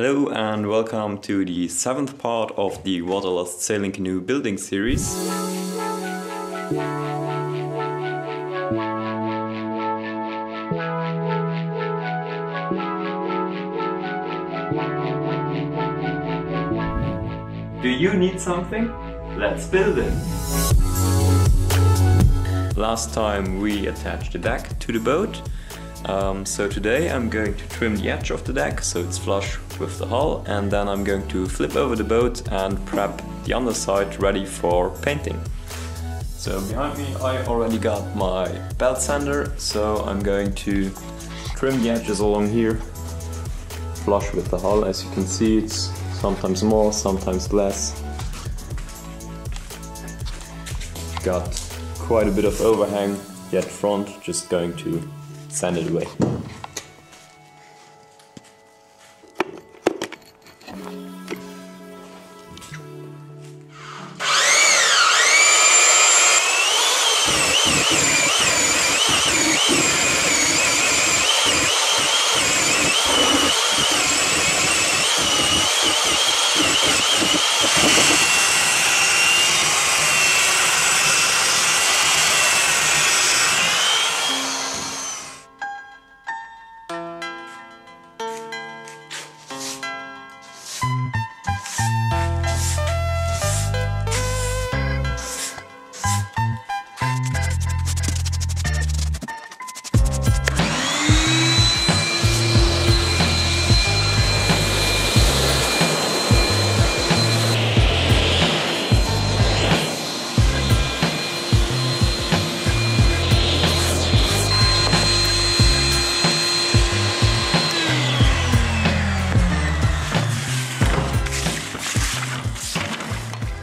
Hello and welcome to the seventh part of the Waterlust Sailing Canoe building series. Do you need something? Let's build it! Last time we attached the deck to the boat um, so today I'm going to trim the edge of the deck so it's flush with the hull and then I'm going to flip over the boat and prep the underside ready for painting. So behind me I already got my belt sander so I'm going to trim the edges along here flush with the hull as you can see it's sometimes more sometimes less got quite a bit of overhang yet front just going to send it away.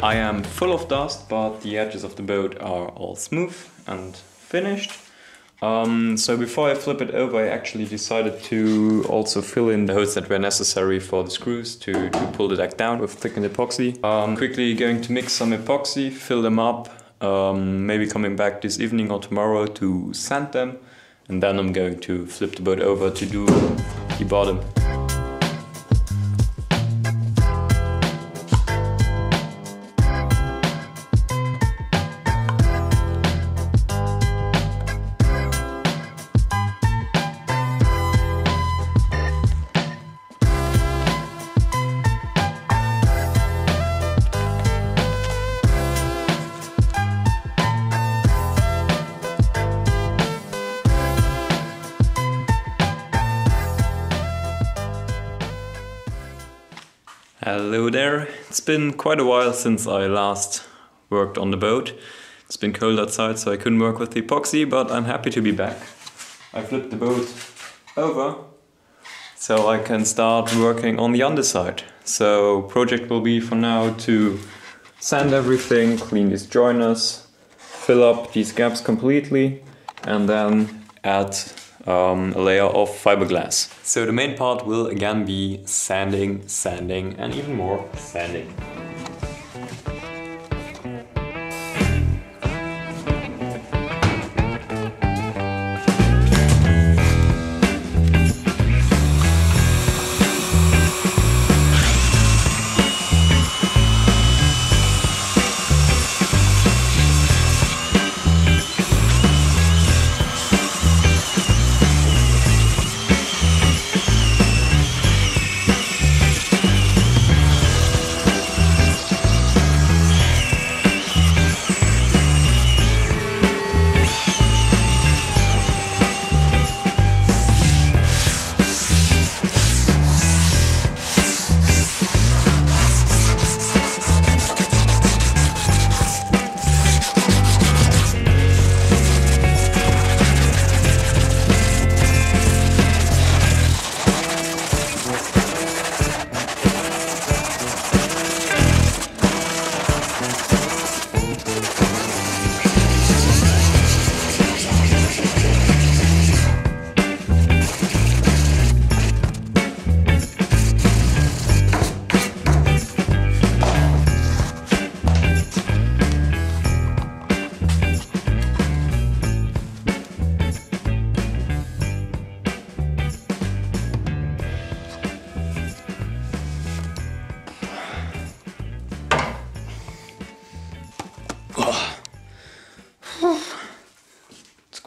I am full of dust, but the edges of the boat are all smooth and finished. Um, so before I flip it over, I actually decided to also fill in the holes that were necessary for the screws to, to pull the deck down with thickened epoxy. Um, quickly going to mix some epoxy, fill them up, um, maybe coming back this evening or tomorrow to sand them, and then I'm going to flip the boat over to do the bottom. Hello there. It's been quite a while since I last worked on the boat. It's been cold outside so I couldn't work with the epoxy, but I'm happy to be back. I flipped the boat over so I can start working on the underside. So project will be for now to sand everything, clean these joiners, fill up these gaps completely and then add um, layer of fiberglass. So the main part will again be sanding, sanding and even more sanding.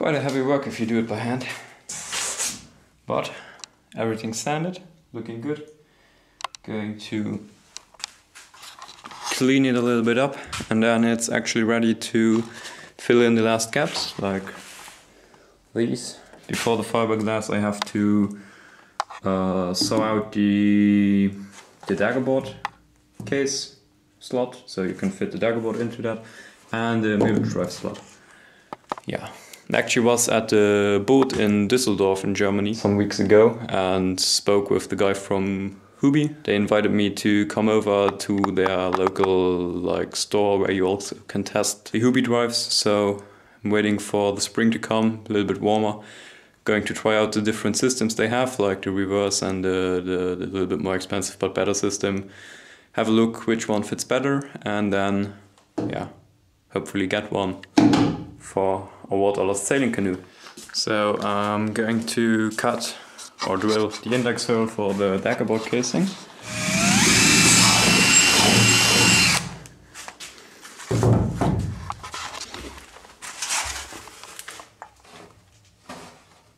Quite a heavy work if you do it by hand. But everything's sanded, looking good. Going to clean it a little bit up and then it's actually ready to fill in the last gaps like these. Before the fiberglass I have to uh, sew out the, the daggerboard case slot so you can fit the daggerboard into that and the Mirage Drive slot. Yeah, actually was at the boat in Düsseldorf in Germany some weeks ago and spoke with the guy from Hobie. They invited me to come over to their local like store where you also can test the Hobie drives. So I'm waiting for the spring to come, a little bit warmer. Going to try out the different systems they have, like the reverse and the, the, the little bit more expensive but better system. Have a look which one fits better, and then yeah, hopefully get one for a Waterlust sailing canoe. So I'm going to cut or drill the index hole for the daggerboard casing.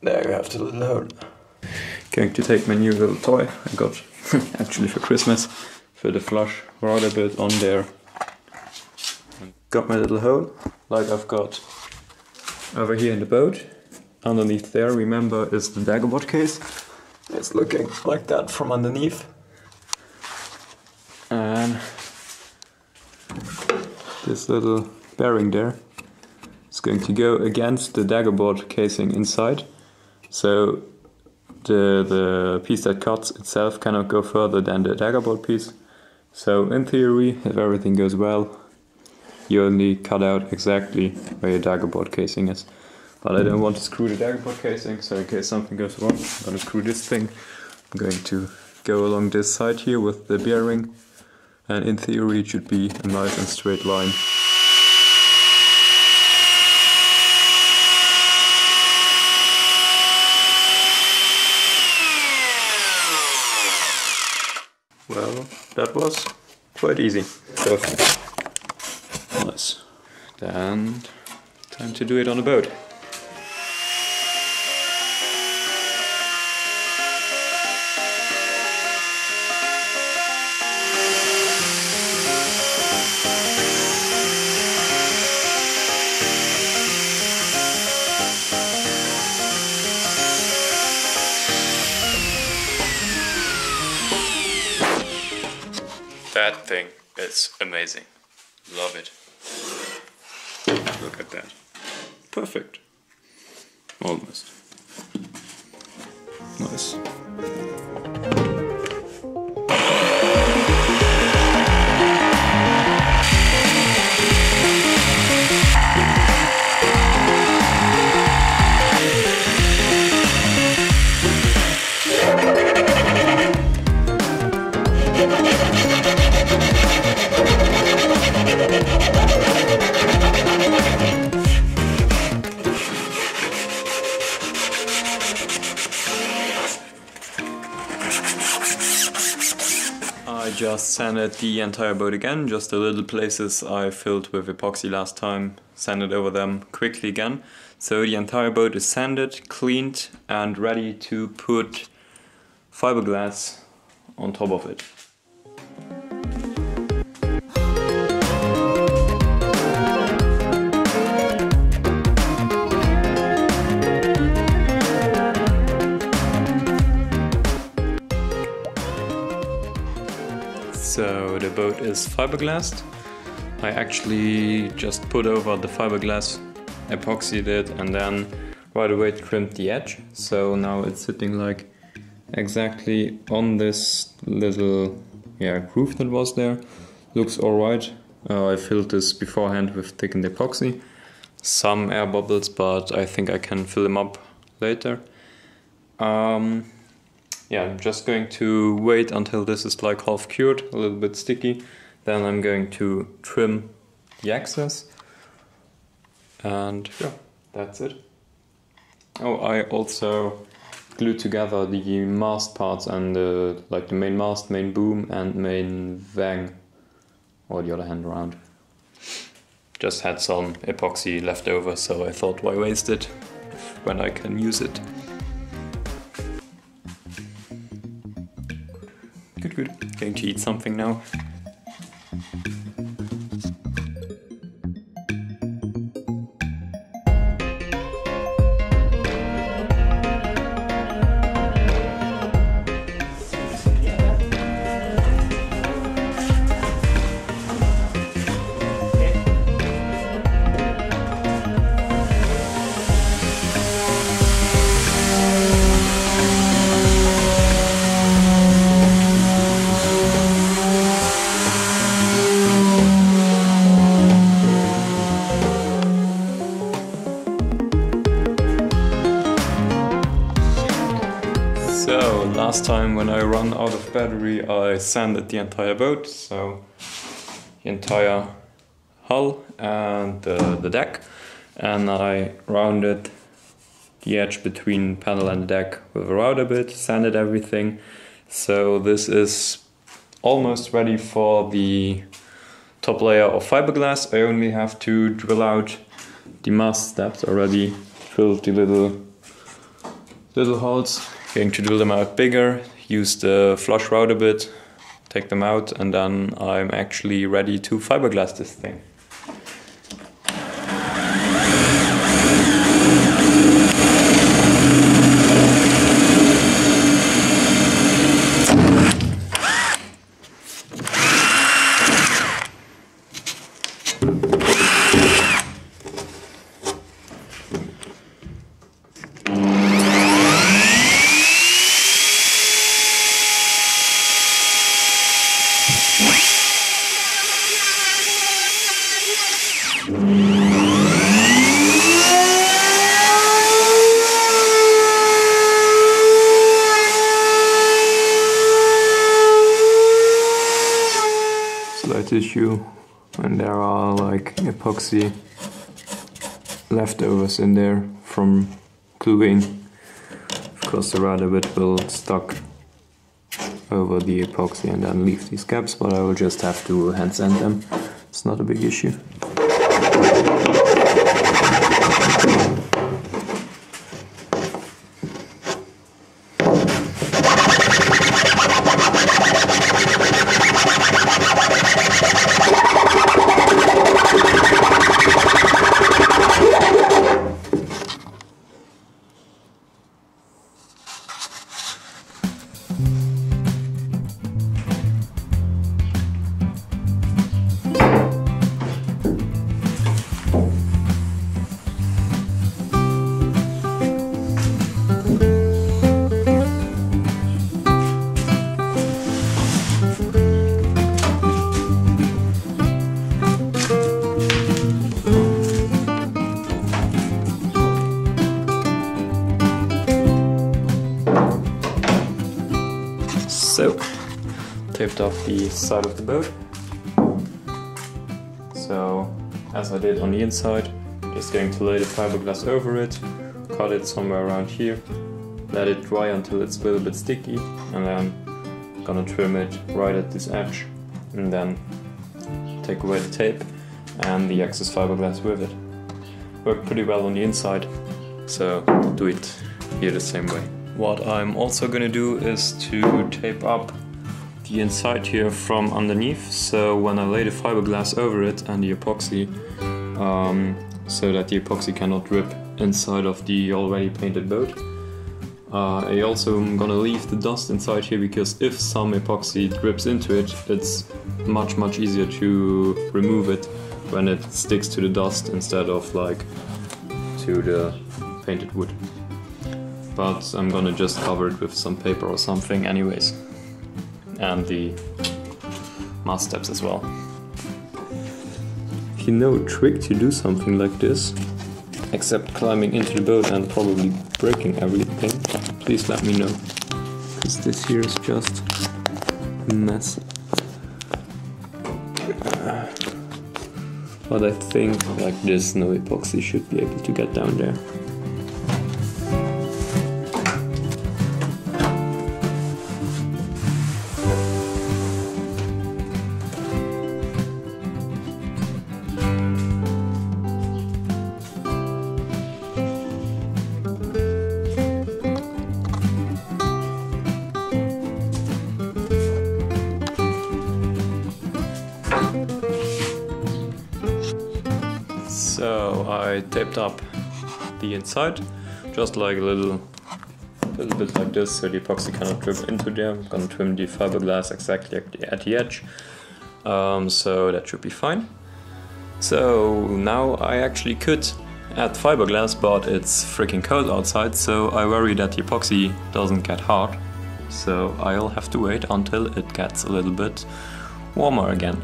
There you have the little hole. Going to take my new little toy I got actually for Christmas for the flush router bit on there. Got my little hole like I've got over here in the boat underneath there, remember, is the daggerboard case. It's looking like that from underneath. And this little bearing there is going to go against the daggerboard casing inside. So the, the piece that cuts itself cannot go further than the daggerboard piece. So in theory, if everything goes well, you only cut out exactly where your daggerboard casing is. But I don't want to screw the daggerboard casing, so in case something goes wrong, I'm gonna screw this thing. I'm going to go along this side here with the bearing, and in theory it should be a nice and straight line. Well, that was quite easy. Perfect. Nice. Then, time to do it on a boat. That thing is amazing. Love it. Look at that. Perfect. Almost. Nice. Sanded the entire boat again, just the little places I filled with epoxy last time, sanded over them quickly again. So the entire boat is sanded, cleaned and ready to put fiberglass on top of it. Is fiberglassed. I actually just put over the fiberglass, epoxied it and then right away trimmed the edge. So now it's sitting like exactly on this little yeah groove that was there. Looks alright. Uh, I filled this beforehand with thickened epoxy. Some air bubbles, but I think I can fill them up later. Um, yeah, I'm just going to wait until this is like half cured, a little bit sticky. Then I'm going to trim the excess. And yeah, that's it. Oh, I also glued together the mast parts and the, like the main mast, main boom and main vang, or the other hand around. Just had some epoxy left over, so I thought why waste it. when I can use it. Going to eat something now. When I run out of battery I sanded the entire boat, so the entire hull and uh, the deck and I rounded the edge between panel and deck with a router bit, sanded everything. So this is almost ready for the top layer of fiberglass. I only have to drill out the mast steps already, filled the little little holes going to drill them out bigger, use the flush router bit, take them out, and then I'm actually ready to fiberglass this thing. Slight issue when there are like epoxy leftovers in there from gluing. Of course the router bit will stuck over the epoxy and then leave these gaps, but I will just have to hand sand them. It's not a big issue. The side of the boat. So, as I did on the inside, just going to lay the fiberglass over it, cut it somewhere around here, let it dry until it's a little bit sticky, and then gonna trim it right at this edge, and then take away the tape and the excess fiberglass with it. Worked pretty well on the inside, so do it here the same way. What I'm also gonna do is to tape up the inside here from underneath so when I lay the fiberglass over it and the epoxy um, so that the epoxy cannot rip inside of the already painted boat. Uh, I also am gonna leave the dust inside here because if some epoxy drips into it it's much much easier to remove it when it sticks to the dust instead of like to the painted wood but I'm gonna just cover it with some paper or something anyways. And the mast steps as well. If you know a trick to do something like this, except climbing into the boat and probably breaking everything, please let me know. Because this here is just a mess. But I think like this no epoxy should be able to get down there. I taped up the inside, just like a little, little bit like this, so the epoxy cannot drip into there. I'm gonna trim the fiberglass exactly at the, at the edge, um, so that should be fine. So now I actually could add fiberglass, but it's freaking cold outside, so I worry that the epoxy doesn't get hard. So I'll have to wait until it gets a little bit warmer again.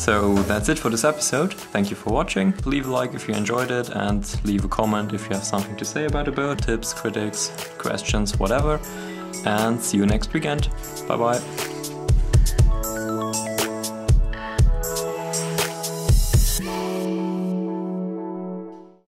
So that's it for this episode. Thank you for watching. Leave a like if you enjoyed it and leave a comment if you have something to say about the boat, tips, critics, questions, whatever. And see you next weekend. Bye bye.